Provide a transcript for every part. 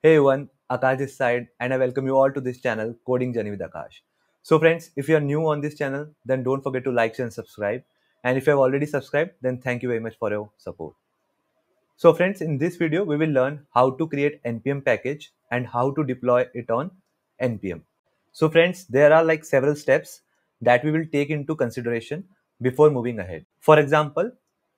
Hey everyone, Akash this side, and I welcome you all to this channel, Coding Journey with Akash. So, friends, if you are new on this channel, then don't forget to like, share, and subscribe. And if you have already subscribed, then thank you very much for your support. So, friends, in this video, we will learn how to create npm package and how to deploy it on npm. So, friends, there are like several steps that we will take into consideration before moving ahead. For example,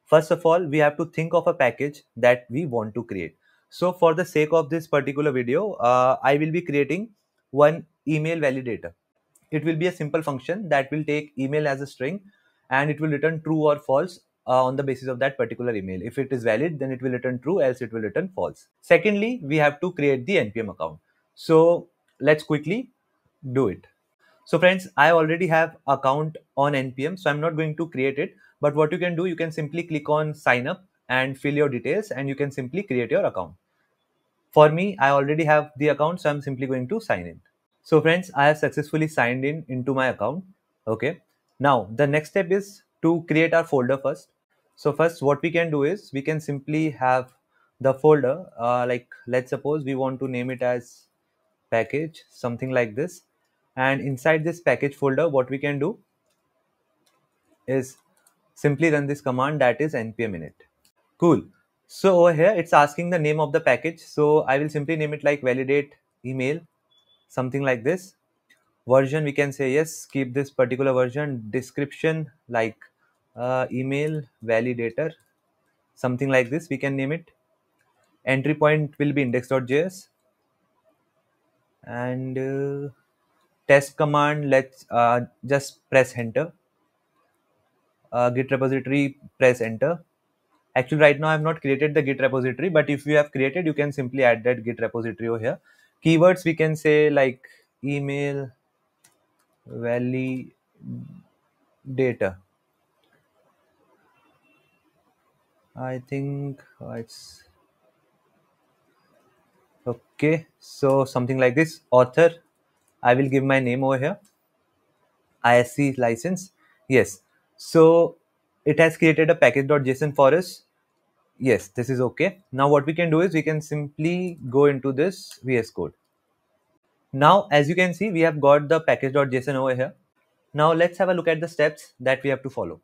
first of all, we have to think of a package that we want to create. So for the sake of this particular video, uh, I will be creating one email validator. It will be a simple function that will take email as a string and it will return true or false uh, on the basis of that particular email. If it is valid, then it will return true, else it will return false. Secondly, we have to create the NPM account. So let's quickly do it. So friends, I already have account on NPM, so I'm not going to create it. But what you can do, you can simply click on sign up and fill your details and you can simply create your account. For me, I already have the account, so I'm simply going to sign in. So friends, I have successfully signed in into my account. Okay. Now the next step is to create our folder first. So first what we can do is we can simply have the folder uh, like let's suppose we want to name it as package something like this and inside this package folder what we can do is simply run this command that is npm init cool so over here, it's asking the name of the package. So I will simply name it like validate email, something like this. Version, we can say yes, keep this particular version. Description, like uh, email validator, something like this, we can name it. Entry point will be index.js. And uh, test command, let's uh, just press enter. Uh, git repository, press enter actually right now i have not created the git repository but if you have created you can simply add that git repository over here. Keywords we can say like email valley data. I think it's okay. So something like this. Author i will give my name over here. Isc license. Yes. So it has created a package.json for us yes this is okay. Now what we can do is we can simply go into this vs code. Now as you can see we have got the package.json over here. Now let's have a look at the steps that we have to follow.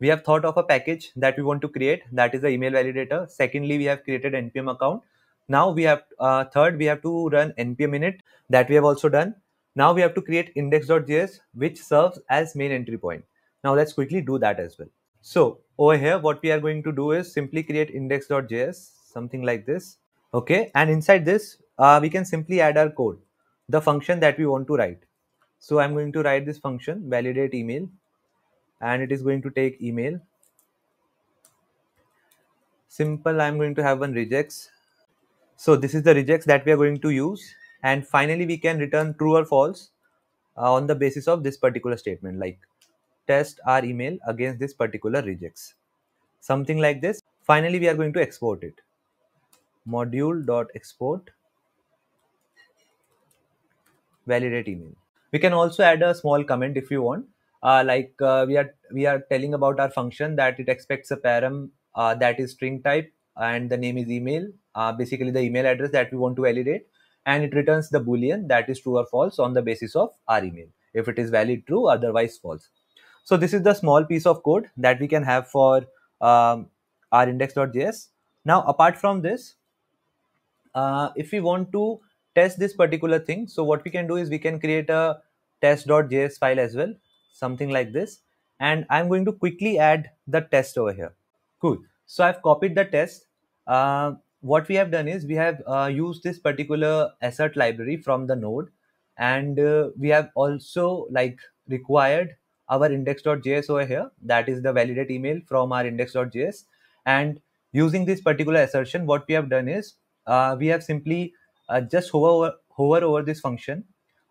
We have thought of a package that we want to create. That is the email validator. Secondly we have created npm account. Now we have uh, third we have to run npm init that we have also done. Now we have to create index.js which serves as main entry point. Now let's quickly do that as well so over here, what we are going to do is simply create index.js, something like this. Okay. And inside this, uh, we can simply add our code, the function that we want to write. So I'm going to write this function validate email and it is going to take email. Simple. I'm going to have one regex. So this is the regex that we are going to use. And finally, we can return true or false uh, on the basis of this particular statement like test our email against this particular regex. Something like this. Finally, we are going to export it. Module.export validate email. We can also add a small comment if you want. Uh, like uh, we are we are telling about our function that it expects a param uh, that is string type and the name is email uh, basically the email address that we want to validate and it returns the boolean that is true or false on the basis of our email if it is valid true otherwise false so this is the small piece of code that we can have for um, our index.js. Now, apart from this, uh, if we want to test this particular thing, so what we can do is we can create a test.js file as well, something like this. And I'm going to quickly add the test over here. Cool. So I've copied the test. Uh, what we have done is we have uh, used this particular assert library from the node and uh, we have also like required our index.js over here. That is the validate email from our index.js and using this particular assertion what we have done is uh, we have simply uh, just hover over, hover over this function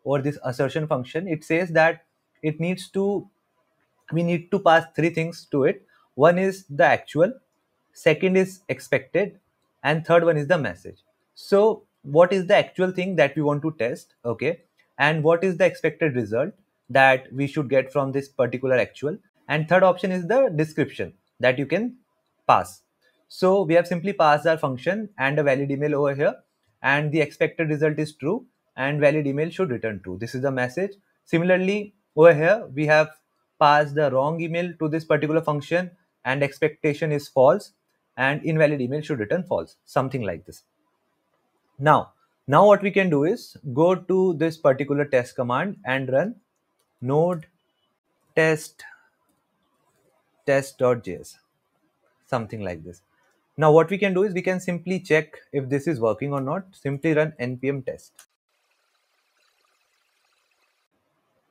or this assertion function. It says that it needs to we need to pass three things to it. One is the actual second is expected and third one is the message. So what is the actual thing that we want to test? Okay. And what is the expected result that we should get from this particular actual and third option is the description that you can pass so we have simply passed our function and a valid email over here and the expected result is true and valid email should return true. This is the message. Similarly, over here, we have passed the wrong email to this particular function and expectation is false and invalid email should return false, something like this. Now, now what we can do is go to this particular test command and run node test test.js, something like this. Now what we can do is we can simply check if this is working or not. Simply run npm test.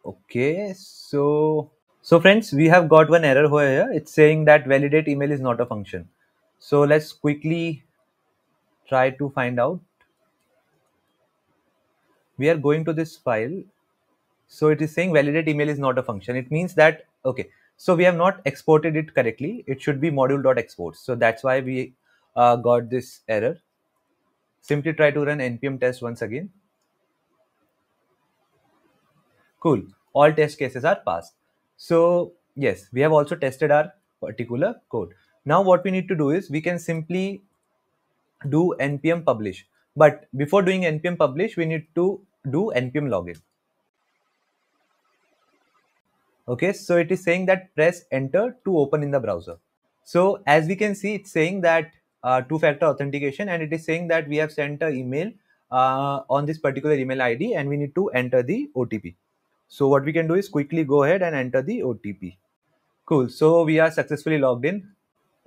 Okay, so so friends, we have got one error here. It's saying that validate email is not a function. So let's quickly try to find out. We are going to this file. So it is saying validate email is not a function. It means that, okay, so we have not exported it correctly. It should be module.export. So that's why we uh, got this error. Simply try to run npm test once again. Cool. All test cases are passed. So yes, we have also tested our particular code. Now what we need to do is we can simply do npm publish. But before doing npm publish, we need to do npm login. Okay, so it is saying that press enter to open in the browser. So as we can see, it's saying that uh, two-factor authentication and it is saying that we have sent an email uh, on this particular email ID and we need to enter the OTP. So what we can do is quickly go ahead and enter the OTP. Cool. So we are successfully logged in.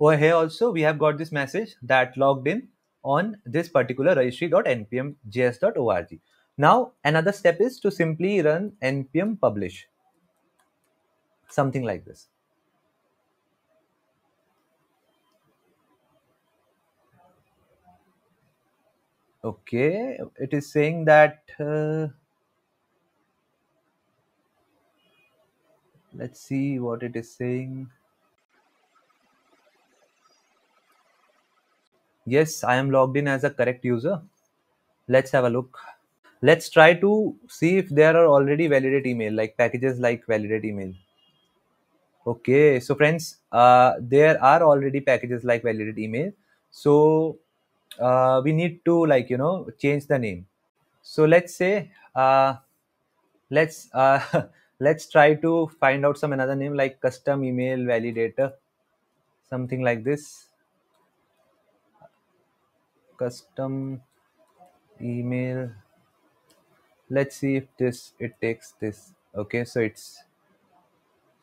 Over here also we have got this message that logged in on this particular registry.npmjs.org. Now another step is to simply run npm publish. Something like this. Okay, it is saying that uh, let's see what it is saying. Yes i am logged in as a correct user. Let's have a look. Let's try to see if there are already validate email like packages like validate email okay so friends uh, there are already packages like validated email. So uh, we need to like you know change the name. So let's say uh, let's uh, let's try to find out some another name like custom email validator something like this. Custom email. Let's see if this it takes this. Okay so it's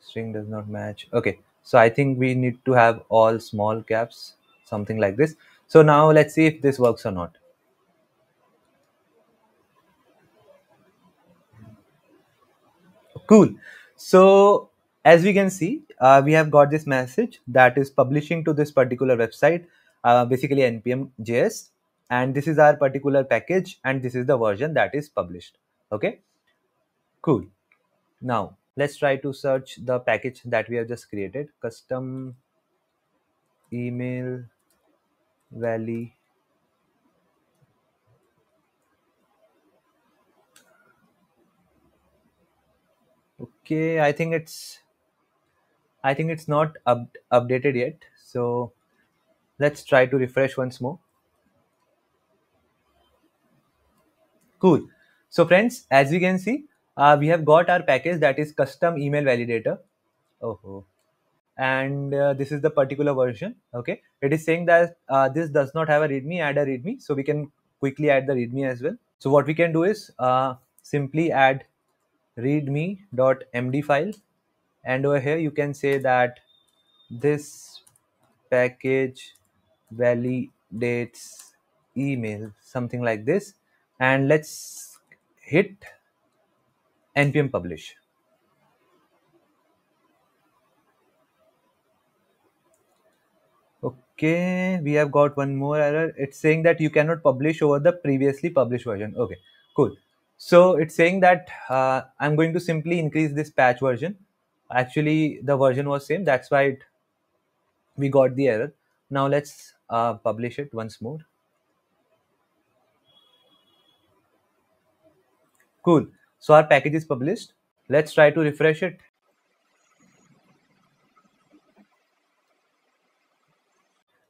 string does not match. Okay so i think we need to have all small caps something like this. So now let's see if this works or not. Cool. So as we can see uh, we have got this message that is publishing to this particular website uh, basically npm js and this is our particular package and this is the version that is published. Okay? Cool. Now let's try to search the package that we have just created. Custom email valley. Okay i think it's i think it's not up, updated yet. So let's try to refresh once more. Cool. So friends as we can see uh, we have got our package that is custom email validator. Oh and uh, this is the particular version okay? It is saying that uh, this does not have a readme add a readme so we can quickly add the readme as well. So what we can do is uh, simply add readme.md file. And over here you can say that this package validates email something like this. And let's hit npm publish okay we have got one more error it's saying that you cannot publish over the previously published version okay cool so it's saying that uh, I'm going to simply increase this patch version. Actually, the version was same. That's why it, we got the error. Now let's uh, publish it once more. Cool. So our package is published. Let's try to refresh it.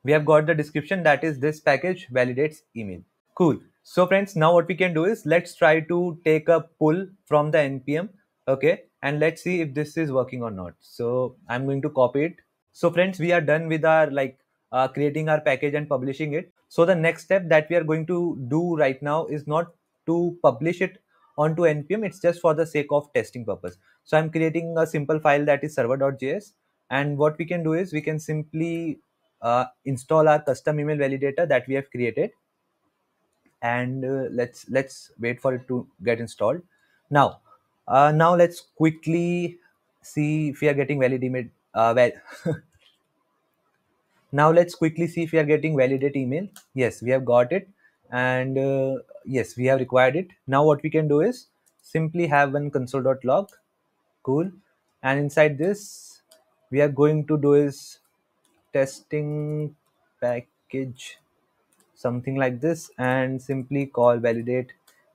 We have got the description that is this package validates email. Cool. So friends, now what we can do is let's try to take a pull from the npm, okay, and let's see if this is working or not. So I'm going to copy it. So friends, we are done with our like uh, creating our package and publishing it. So the next step that we are going to do right now is not to publish it onto npm. It's just for the sake of testing purpose. So I'm creating a simple file that is server.js, and what we can do is we can simply uh, install our custom email validator that we have created and uh, let's let's wait for it to get installed now uh, now let's quickly see if we are getting valid email uh, well now let's quickly see if we are getting validate email yes we have got it and uh, yes we have required it. Now what we can do is simply have one console.log cool. And inside this we are going to do is testing package something like this and simply call validate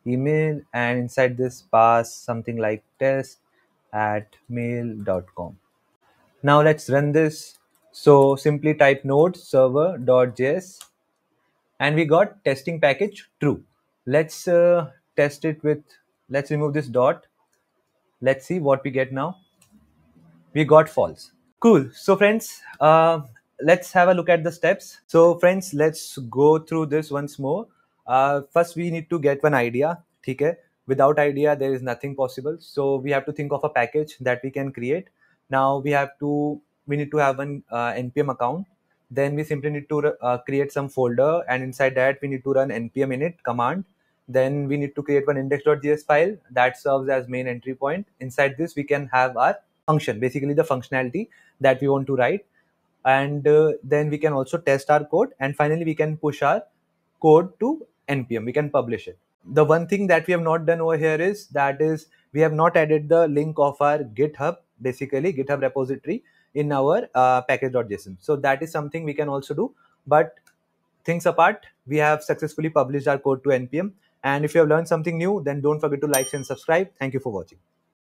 email. And inside this pass something like test at mail.com now let's run this. So simply type node server.js and we got testing package true let's uh, test it with let's remove this dot. Let's see what we get now. We got false. Cool. So friends uh, let's have a look at the steps. So friends let's go through this once more. Uh, first we need to get one idea okay without idea there is nothing possible. So we have to think of a package that we can create. Now we have to we need to have an uh, npm account. Then we simply need to uh, create some folder and inside that we need to run npm init command then we need to create one index.js file that serves as main entry point. Inside this we can have our function basically the functionality that we want to write. And uh, then we can also test our code. And finally we can push our code to npm. We can publish it. The one thing that we have not done over here is that is we have not added the link of our github basically github repository in our uh, package.json so that is something we can also do. But things apart we have successfully published our code to npm and if you have learned something new then don't forget to like and subscribe. Thank you for watching